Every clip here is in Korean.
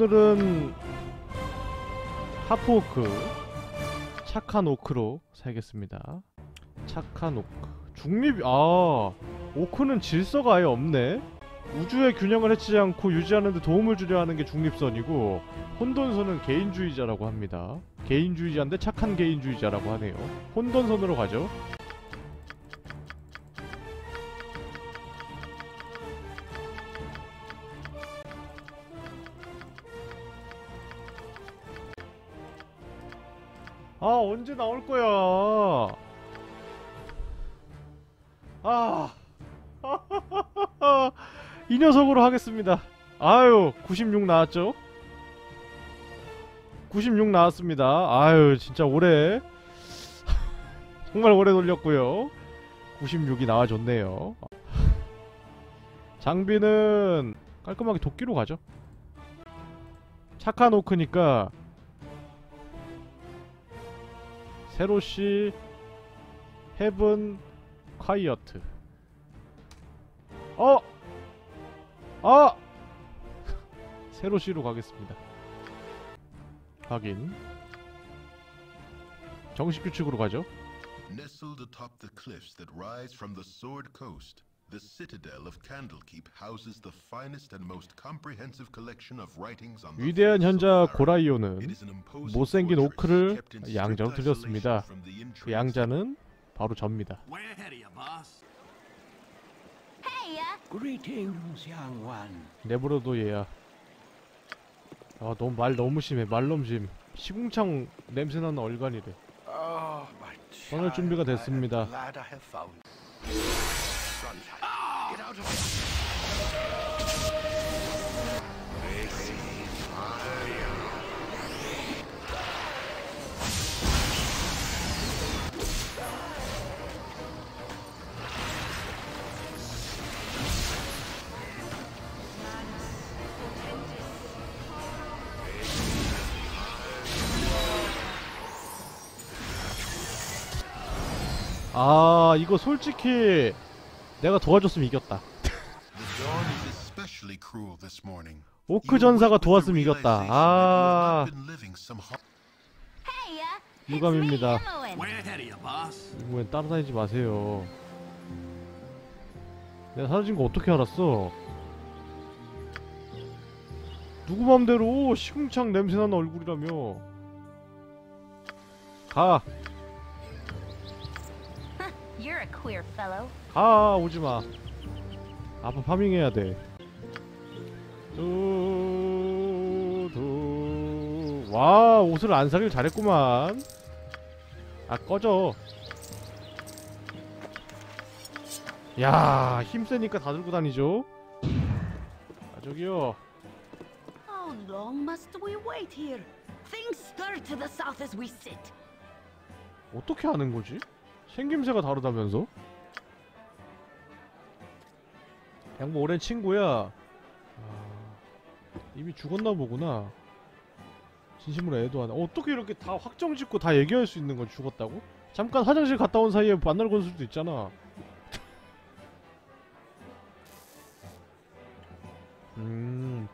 오늘은 하프오크 착한 오크로 살겠습니다. 착한 오크. 중립 아 오크는 질서가 아예 없네. 우주의 균형을 해치지 않고 유지하는 데 도움을 주려 하는 게 중립선이고 혼돈선은 개인주의자라고 합니다. 개인주의자인데 착한 개인주의자라고 하네요. 혼돈선으로 가죠 아 언제 나올 거야 아. 이 녀석으로 하겠습니다. 아유, 96 나왔죠? 96 나왔습니다. 아유, 진짜 오래 정말 오래 돌렸고요. 96이 나와줬네요. 장비는 깔끔하게 도끼로 가죠. 착한 오크니까 세로시 헤븐 콰이어트 어! 아! 세로 C로 가겠습니다. 확인. 정식 규칙으로 가죠. Nestled atop the cliffs that rise from the Sword Coast, the citadel of Candlekeep houses the finest and most comprehensive collection of writings on the 위대한 현자. 고라이오는 It is an imposing 못생긴 오크를 양자로 the 그 양자는 바로 접니다. Of you, boss. Greetings, young one. 내버려도 얘야. 아 너무 말 너무 심해. 말 너무 심. 시궁창 냄새나는 얼간이래. Oh, 떠날 준비가 됐습니다. 아 이거 솔직히 내가 도와줬으면 이겼다. The dawn is especially cruel this morning. 오크 전사가 도왔으면 이겼다. 아 have not been living some hard 유감입니다. 이번엔 따라다니지 마세요. 내가 사라진 거 어떻게 알았어? 누구 맘대로 시궁창 냄새나는 얼굴이라며. 가. 가, 오지 마. 아빠 파밍해야 돼. 두두. 와, 옷을 안 사길 잘했구만. 아, 꺼져. 야, 힘세니까 다 들고 다니죠. 아, 저기요. How long must we wait here? Things stir to the south as we sit. 어떻게 하는 거지? 생김새가 다르다면서? 양보 오랜 친구야. 아, 이미 죽었나 보구나. 진심으로 애도 안. 어떻게 이렇게 다 확정 짓고 다 얘기할 수 있는 건 죽었다고? 잠깐 화장실 갔다 온 사이에 만날 건 수도 있잖아. 음.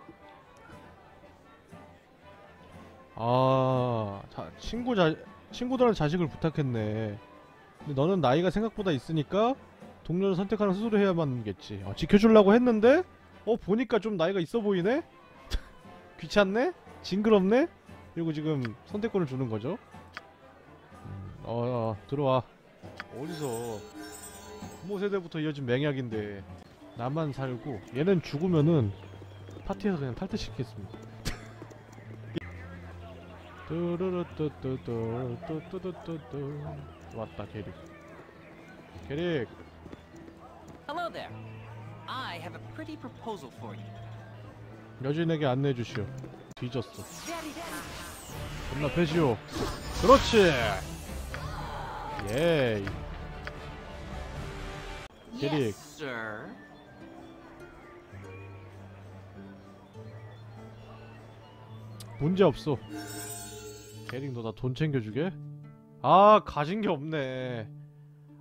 아, 자, 친구 자, 친구들한테 자식을 부탁했네. 근데 너는 나이가 생각보다 있으니까 동료를 선택하는 스스로 해야만 겠지. 어, 지켜주려고 했는데, 어 보니까 좀 나이가 있어 보이네. 귀찮네? 징그럽네? 그리고 지금 선택권을 주는 거죠. 음, 어, 어, 들어와. 어디서 부모 세대부터 이어진 맹약인데 나만 살고 얘는 죽으면은 파티에서 그냥 탈퇴시키겠습니다. 뚜루루뚜뚜뚜뚜뚜뚜뚜 왔다 게릭 게릭 Hello there. I have a pretty proposal for you. 여주인에게 안내해 주시오. 뒤졌어. 존나 패시오. 그렇지! 예이. 게릭. Yes, sir. 문제 없어. 게릭 너나 돈 챙겨주게? 아 가진 게 없네.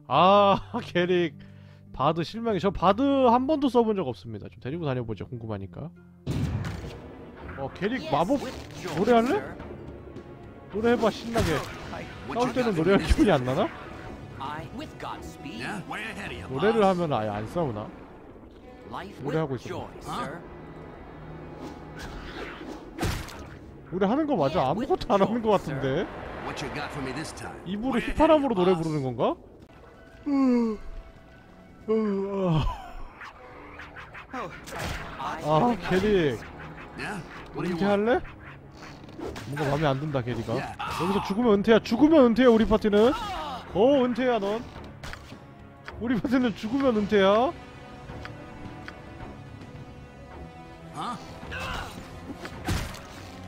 아 게릭. 바드 실망이 저 바드 한 번도 써본 적 없습니다. 좀 데리고 다녀보죠 궁금하니까 어어 게릭 마법 노래할래? 노래해봐 신나게 싸울 때는 노래할 기분이 안 나나? 노래를. 하면 아예 안 싸우나? 노래하고 있어. joy, Huh? sir. 노래 하는 거 맞아? 아무것도 안 하는 거 같은데? 입으로 휘파람으로 노래. 부르는 건가? 아 게릭 은퇴할래? 뭔가 마음에 안 든다 게리가. 여기서 죽으면 은퇴야 죽으면 은퇴야 우리 파티는 어 은퇴야 넌 우리 파티는 죽으면 은퇴야 Huh?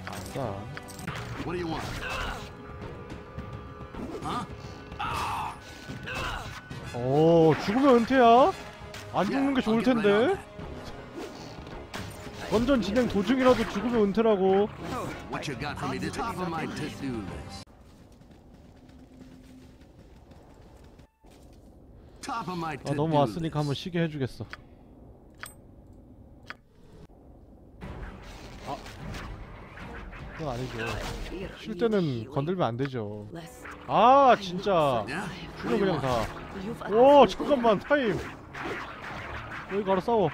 아싸? Huh? 오 죽으면 은퇴야 안 죽는 게 좋을 텐데 원전 진행 도중이라도 죽으면 은퇴라고 아 너무 왔으니까 한번. 쉬게 해주겠어 아 그건 아니죠 쉴 때는 건들면 안 되죠 아 진짜? 죽여 그냥 다 you've 오 asked 잠깐만 타임 여기 가로 싸워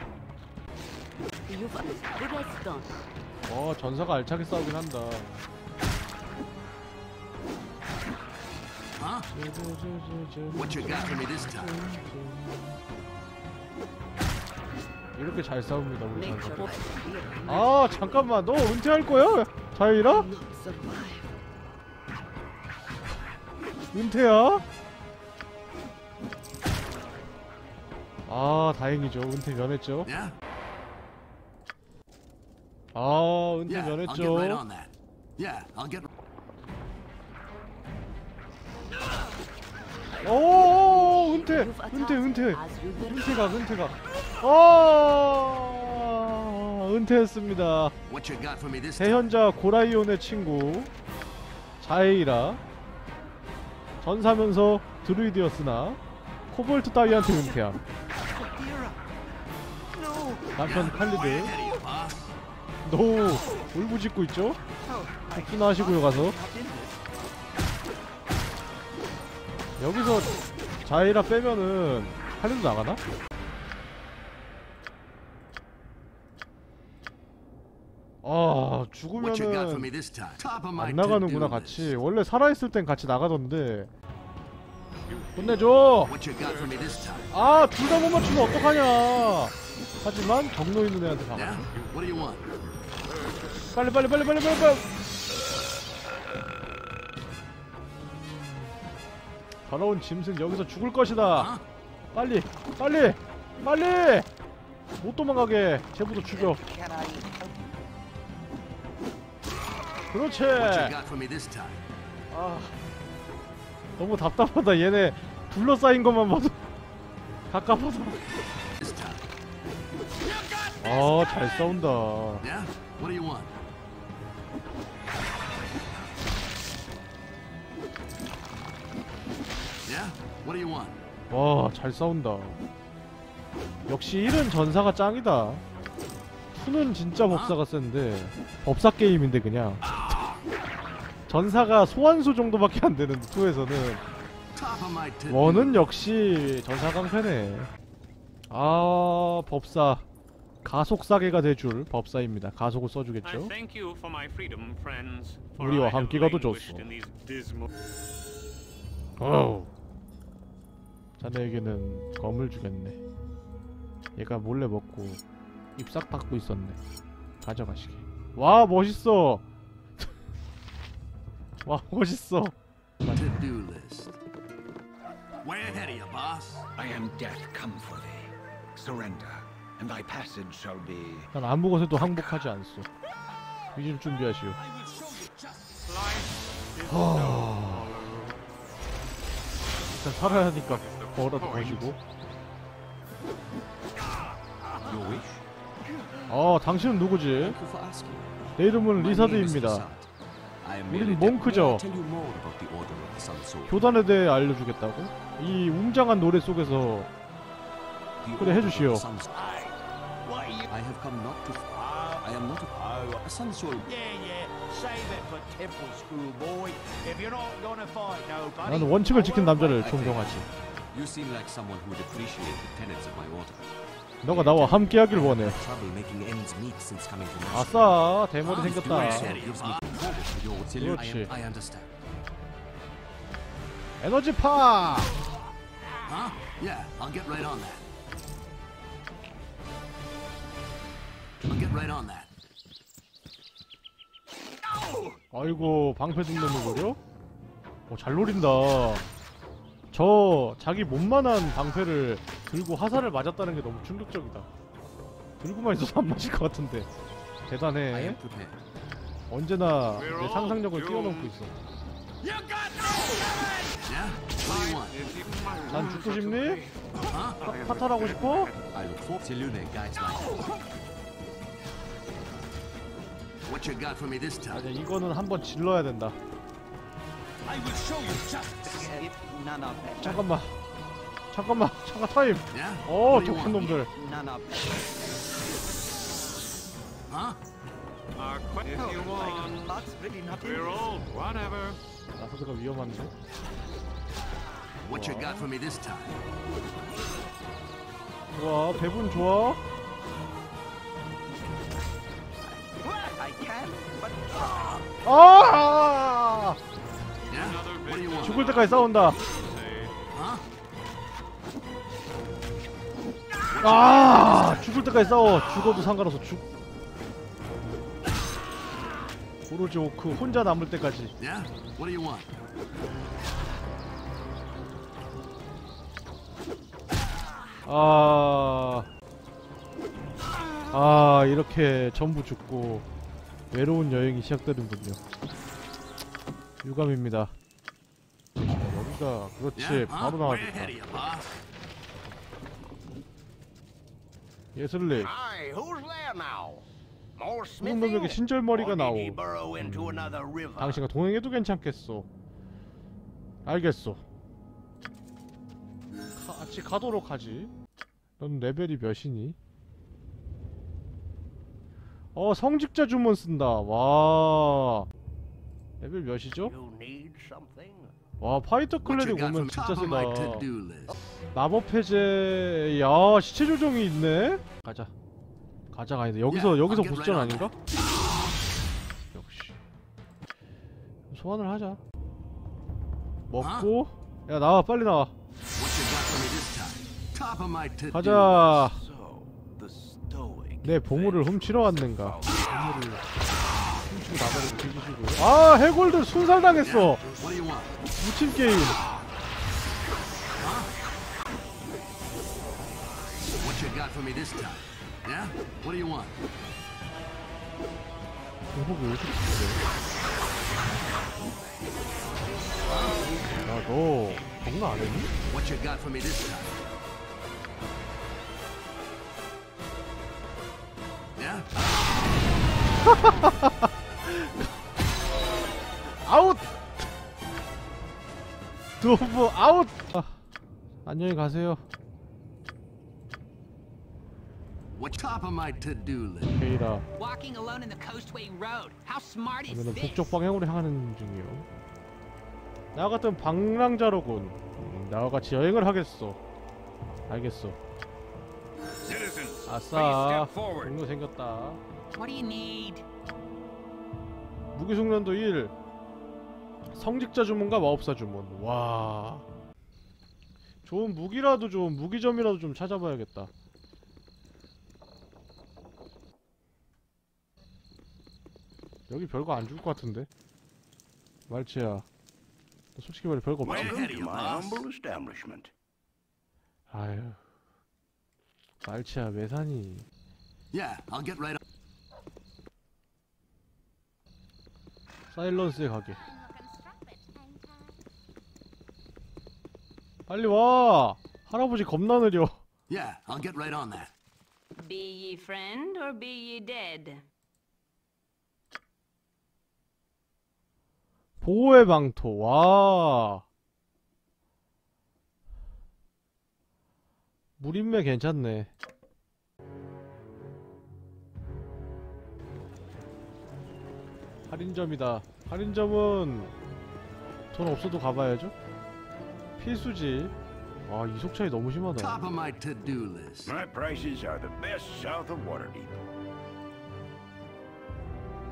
어 전사가 알차게 싸우긴 한다? 이렇게 잘 싸웁니다 우리 전사 아 잠깐만 너 은퇴할 거야? 자유이라? 은퇴야? 아 다행이죠 은퇴 면했죠 Yeah? 아 은퇴 면했죠 오 은퇴 은퇴 은퇴 은퇴가 은퇴가 아 은퇴했습니다. 대현자 고라이온의 친구 자헤이라 전사면서 드루이드였으나 코볼트 따위한테 은퇴함 남편 칼리드 no 울부짖고 있죠? 복수나 하시고요 가서 여기서 자헤이라 빼면은 칼리드 나가나? 아 죽으면은 안 나가는구나 같이. 원래 살아있을 땐 같이 나가던데 혼내줘? 아 둘 다 못 맞추면 어떡하냐 하지만 경로 있는 애한테 want? 빨리 빨리 빨리 빨리 빨리 빨리 더러운 짐승 여기서 죽을 것이다 Huh? 빨리 빨리 빨리 못 도망가게 쟤부터 죽여 그렇지? 아 너무 답답하다 얘네 둘러싸인 것만 봐도 time. 아 잘 싸운다 Yeah? What do you want? Yeah? What do you want? 와 잘 싸운다 역시 1은 전사가 짱이다 2는 진짜 법사가 센데 법사 게임인데 그냥 전사가 소환수 정도밖에 안 되는데 2에서는 Top of my to-do 원은 역시 전사 강패네 아 법사 가속 사계가 돼줄 법사입니다 가속을 써주겠죠 우리와 I have 함께 가도 languished 좋소. 어우 자네에게는 검을 주겠네 얘가 몰래 먹고 입싹 닦고 있었네 가져가시게 와 멋있어 와 멋있어 ahead of you, boss. I am death come for thee. Surrender, and thy passage shall be. 난 아무 것에도 항복하지 않소 위질 준비하시오 하... 일단 살아야 하니까 뭐라도 wish? 어 당신은 누구지? 내 이름은 리사드입니다 우린 몽크죠. 교단에 대해 알려주겠다고? 이 웅장한 노래 속에서 그래, 해주시오. I have come not to I am not a, Oh, soul. yeah, yeah. Save it for temple school, boy. If you're not gonna fight nobody. 나는 원칙을 지킨 남자를 존경하지. You seem like someone who would appreciate the tenets of my order. 너가 나와 함께하길 원해. 아싸 대머리 생겼다. 그렇지. 에너지 파. Huh? Yeah, I'll get right on that. 아이고 방패 좀 넣는 거려? 어 잘 노린다. 저 자기 몸만한 방패를 들고 화살을 맞았다는 게 너무 충격적이다. 들고만 있어서 안 맞을 것 같은데. 대단해. 언제나 내 상상력을 뛰어넘고 있어. 난 죽고 싶니? 파- 파탈하고 싶어? What you got for me this time? 아니야 이거는 한번 질러야 된다. I will show you justice. None of it. 잠깐만. 잠깐만. 잠깐 타임. Yeah? 어 독한? 놈들. None of it. Huh? Uh, qu- if you want, That's really not we're all whatever. 나서드가 위험한데. What you got for me this time? 좋아 배분 좋아. 아! 죽을 때까지 싸운다. 아! 죽을 때까지 싸워. 죽어도 상관없어. 죽. 오로지 오크 혼자 남을 때까지. 아. 아, 이렇게 전부 죽고 외로운 여행이 시작되는군요. 유감입니다. 여기가 그렇지? 바로 나와줬다. 예슬리 smithing? 신절머리가 나오. river? 당신과 동행해도 괜찮겠소. 알겠소. 같이 가도록 하지. 넌 레벨이 몇이니? 어 성직자 주문 쓴다. 와 레벨 몇이죠? 와 파이터 클레릭 오면 진짜 세다. 마법 해제 야 시체 조정이 있네. 가자. 가자가 아니다. 여기서 Yeah, 여기서 보스전 아닌가? 역시. 소환을 하자. 먹고 야 나와 빨리 나와. You 내 보물을 훔치러 왔는가? 보물을 훔치고 나가는 뒤지시고. 아 해골들 순살당했어. What do you want? 무침 게임. 공복이 왜 이렇게 크대? 야너 장난 안 했니? 아웃! 도브 아웃! 아, 안녕히 가세요. What top of my to-do list? 케이라. Walking alone in the Coastway Road. How smart is 그러면 this? 북쪽 방향으로 향하는 중이요. 나 같은 방랑자로군. 음, 나와 같이 여행을 하겠어. 알겠어. citizens, please 아싸. step forward. 동료 생겼다. What do you need? 무기 숙련도 1. 성직자 주문과 마법사 주문. 와. 좋은 무기라도 좀 무기점이라도 좀 찾아봐야겠다. 여기 별거 안 줄 것 같은데. 말치야. 너 솔직히 말해 별거 없지? 아유. 말치야 왜 사니? Yeah, I'll get right. 사일런스에 가게. 빨리 와. 할아버지 겁나 느려. Yeah, I'll get right on that. Be ye friend or be ye dead? 보호의 방토. 와. 물인매 괜찮네. 할인점이다. 할인점은 돈 없어도 가봐야죠. 필수지. 아 이속 차이 너무 심하다. Top of my to-do list. My prices are the best south of Waterdeep.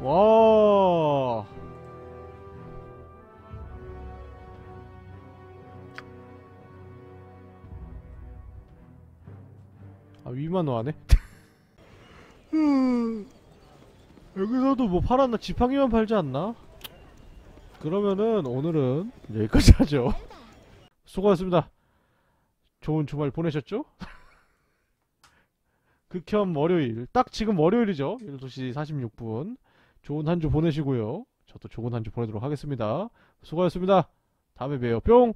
와. 아 위만 노하네. 여기서도 뭐 팔았나? 지팡이만 팔지 않나? 그러면은 오늘은 여기까지 하죠. 수고하셨습니다. 좋은 주말 보내셨죠? 극혐 월요일. 딱 지금 월요일이죠. 12시 46분. 좋은 한 주 보내시고요. 저도 좋은 한 주 보내도록 하겠습니다. 수고하셨습니다. 다음에 봬요. 뿅!